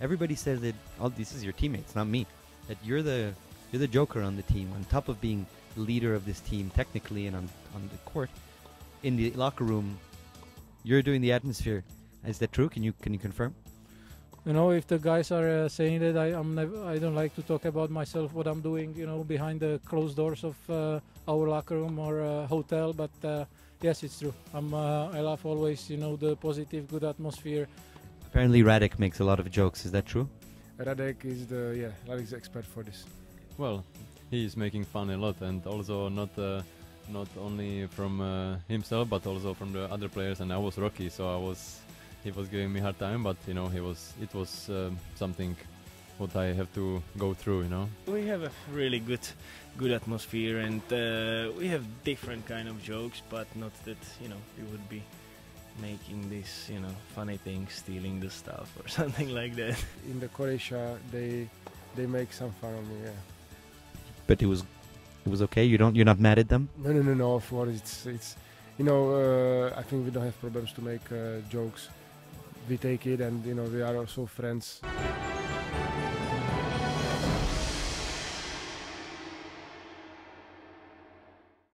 everybody says that all this is your teammates, not me. That you're the you're the joker on the team. On top of being the leader of this team technically and on on the court, in the locker room, you're doing the atmosphere. Is that true? Can you can you confirm? You know, if the guys are uh, saying that, I, never, I don't like to talk about myself, what I'm doing, you know, behind the closed doors of uh, our locker room or uh, hotel. But uh, yes, it's true. I'm, uh, I love always, you know, the positive, good atmosphere. Apparently, Radek makes a lot of jokes. Is that true? Radek is the yeah, Radek's expert for this. Well, he is making fun a lot, and also not uh, not only from uh, himself, but also from the other players. And I was Rocky, so I was he was giving me hard time, but you know he was it was um, something what I have to go through. You know. We have a really good, good atmosphere, and uh, we have different kind of jokes, but not that you know we would be making this you know funny thing, stealing the stuff or something like that. In the Croatia, they they make some fun of me. Yeah. But it was it was okay. You don't you're not mad at them. No, no, no, no. Of course, it's it's you know uh, I think we don't have problems to make uh, jokes. We take it, and you know we are also friends.